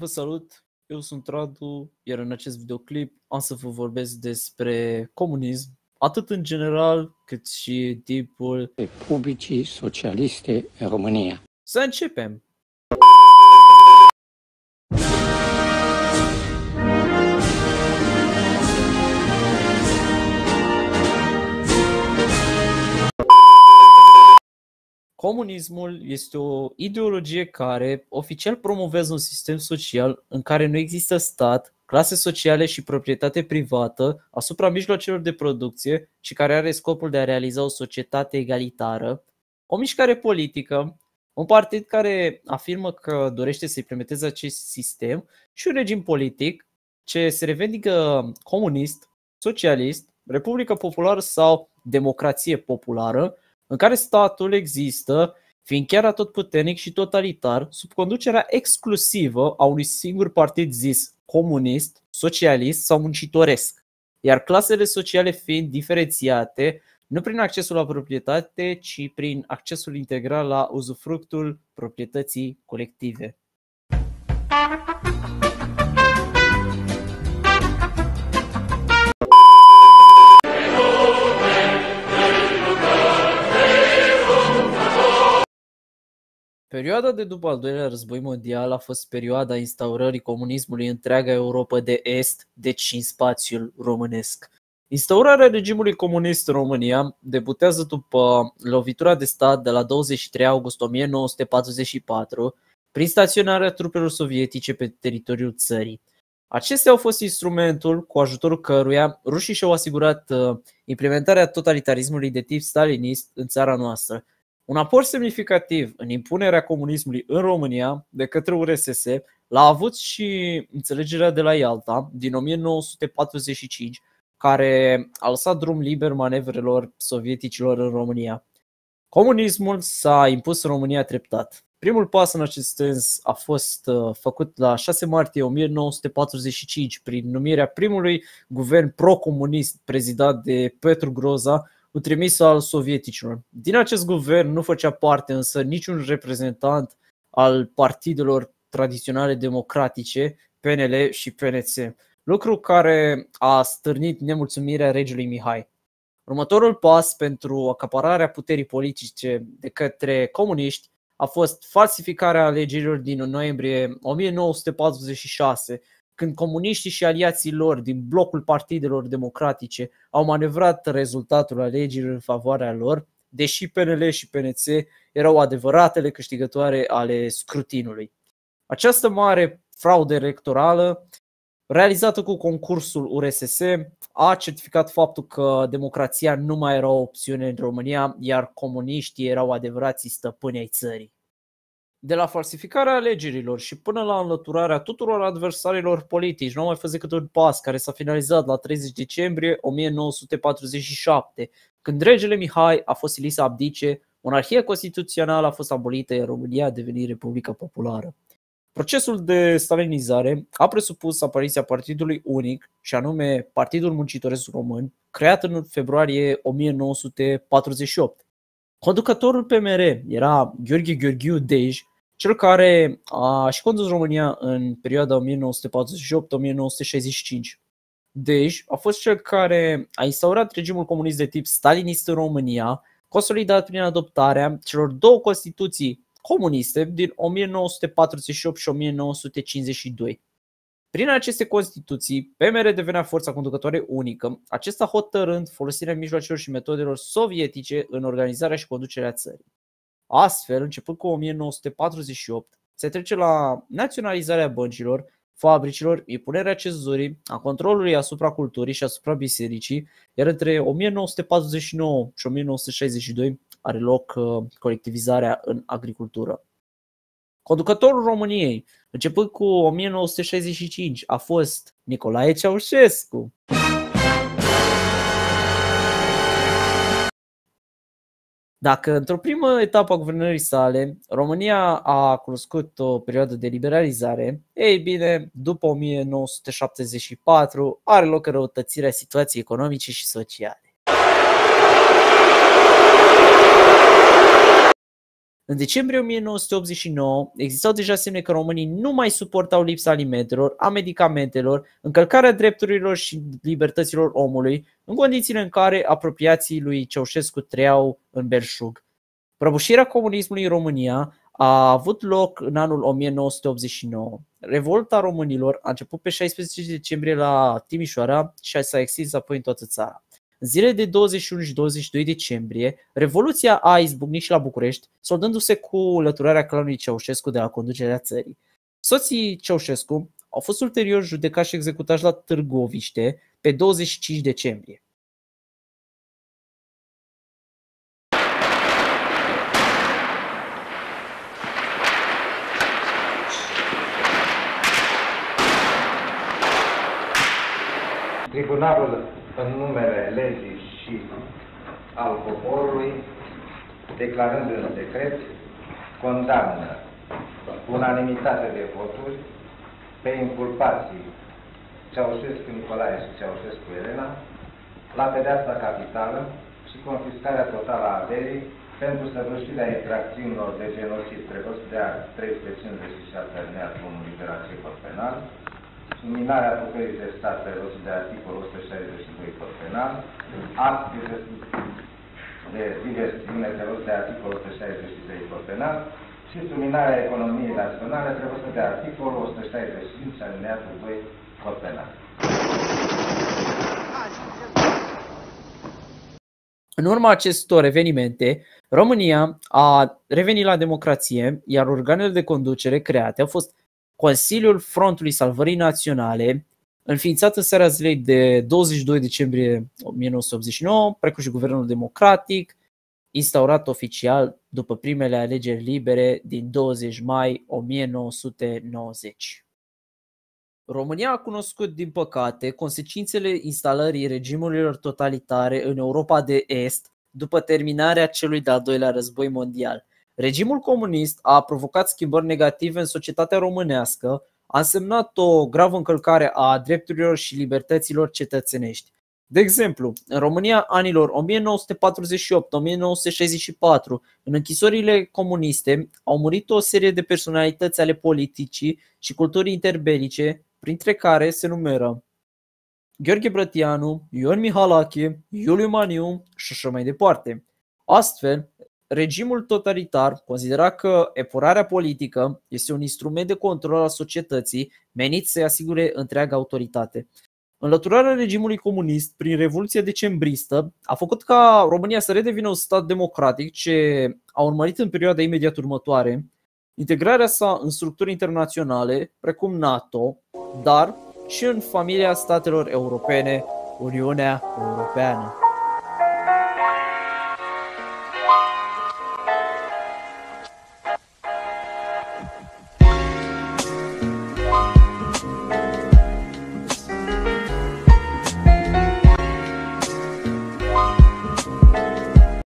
Vă salut, eu sunt Radu, iar în acest videoclip am să vă vorbesc despre comunism, atât în general cât și tipul Republicii Socialiste în România. Să începem! Comunismul este o ideologie care oficial promovează un sistem social în care nu există stat, clase sociale și proprietate privată asupra mijloacelor de producție și care are scopul de a realiza o societate egalitară, o mișcare politică, un partid care afirmă că dorește să implementeze acest sistem și un regim politic ce se revendică comunist, socialist, republică populară sau democrație populară, în care statul există, fiind chiar atotputernic și totalitar, sub conducerea exclusivă a unui singur partid zis comunist, socialist sau muncitoresc, iar clasele sociale fiind diferențiate nu prin accesul la proprietate, ci prin accesul integral la uzufructul proprietății colective. Perioada de după al doilea război mondial a fost perioada instaurării comunismului în întreaga Europa de Est, deci în spațiul românesc. Instaurarea regimului comunist în România debutează după lovitura de stat de la 23 august 1944 prin staționarea trupelor sovietice pe teritoriul țării. Acestea au fost instrumentul cu ajutorul căruia rușii și-au asigurat uh, implementarea totalitarismului de tip stalinist în țara noastră, un aport semnificativ în impunerea comunismului în România de către URSS l-a avut și înțelegerea de la Ialta din 1945, care a lăsat drum liber manevrelor sovieticilor în România. Comunismul s-a impus în România treptat. Primul pas în acest sens a fost uh, făcut la 6 martie 1945 prin numirea primului guvern pro-comunist prezidat de Petru Groza, un trimis al sovieticilor. Din acest guvern nu făcea parte însă niciun reprezentant al partidelor tradiționale democratice, PNL și PNC, lucru care a stârnit nemulțumirea regelui Mihai. Următorul pas pentru acapararea puterii politice de către comuniști a fost falsificarea alegerilor din noiembrie 1946, când comuniștii și aliații lor din blocul partidelor democratice au manevrat rezultatul alegerilor în favoarea lor, deși PNL și PNC erau adevăratele câștigătoare ale scrutinului. Această mare fraudă electorală, realizată cu concursul URSS, a certificat faptul că democrația nu mai era o opțiune în România, iar comuniștii erau adevărații stăpâni ai țării. De la falsificarea alegerilor și până la înlăturarea tuturor adversarilor politici, nu au mai fost decât un pas care s-a finalizat la 30 decembrie 1947, când regele Mihai a fost silit să abdice, monarhia constituțională a fost abolită, iar România a devenit Republica Populară. Procesul de stalinizare a presupus apariția partidului unic, și anume Partidul Muncitoresc Român, creat în februarie 1948. Conducătorul PMR era Gheorghe Gheorghiu Dej, cel care a și condus România în perioada 1948-1965. Deci, a fost cel care a instaurat regimul comunist de tip stalinist în România, consolidat prin adoptarea celor două constituții comuniste din 1948 și 1952. Prin aceste constituții, PMR devenea forța conducătoare unică, acesta hotărând folosirea mijloacelor și metodelor sovietice în organizarea și conducerea țării. Astfel, începând cu 1948, se trece la naționalizarea băncilor, fabricilor, impunerea cezurii, a controlului asupra culturii și asupra bisericii, iar între 1949 și 1962 are loc uh, colectivizarea în agricultură. Conducătorul României, începând cu 1965, a fost Nicolae Ceaușescu. Dacă într-o primă etapă a guvernării sale România a cunoscut o perioadă de liberalizare, ei bine, după 1974 are loc răutățirea situației economice și sociale. În decembrie 1989 existau deja semne că românii nu mai suportau lipsa alimentelor, a medicamentelor, încălcarea drepturilor și libertăților omului, în condițiile în care apropiații lui Ceaușescu trăiau în belșug. Prăbușirea comunismului în România a avut loc în anul 1989. Revolta românilor a început pe 16 decembrie la Timișoara și s-a extins apoi în toată țara. În zilele de 21 și 22 decembrie, Revoluția a izbucnit și la București, soldându-se cu lăturarea clanului Ceaușescu de la conducerea țării. Soții Ceaușescu au fost ulterior judecați și executați la Târgoviște pe 25 decembrie. Tribunalul, în numele legii și al poporului, declarând în decret, condamnă unanimitate de voturi pe inculpații Ceaușescu Nicolae și Ceaușescu Elena la pedeapsa capitală și confiscarea totală a averii pentru săvârșirea infracțiunilor de genocid prevăzut de 357 alineatul 1 litera C penal, minarea puterii de stat prevăzut de articolul 162 cod penal, act de, de diversiune prevăzut de articolul 163 cod penal și subminarea economiei naționale prevăzută de articolul 165 alineatul 2 cod penal. În urma acestor evenimente, România a revenit la democrație, iar organele de conducere create au fost Consiliul Frontului Salvării Naționale, înființat în seara zilei de 22 decembrie 1989, precum și Guvernul Democratic, instaurat oficial după primele alegeri libere din 20 mai 1990. România a cunoscut, din păcate, consecințele instalării regimurilor totalitare în Europa de Est după terminarea celui de-al doilea război mondial. Regimul comunist a provocat schimbări negative în societatea românească, a însemnat o gravă încălcare a drepturilor și libertăților cetățenești. De exemplu, în România anilor 1948-1964, în închisorile comuniste, au murit o serie de personalități ale politicii și culturii interbelice, printre care se numeră Gheorghe Brătianu, Ion Mihalache, Iuliu Maniu și așa mai departe. Astfel, regimul totalitar considera că epurarea politică este un instrument de control al societății menit să-i asigure întreaga autoritate. Înlăturarea regimului comunist prin Revoluția Decembristă a făcut ca România să redevină un stat democratic ce a urmărit în perioada imediat următoare integrarea sa în structuri internaționale precum NATO, dar și în familia statelor europene, Uniunea Europeană.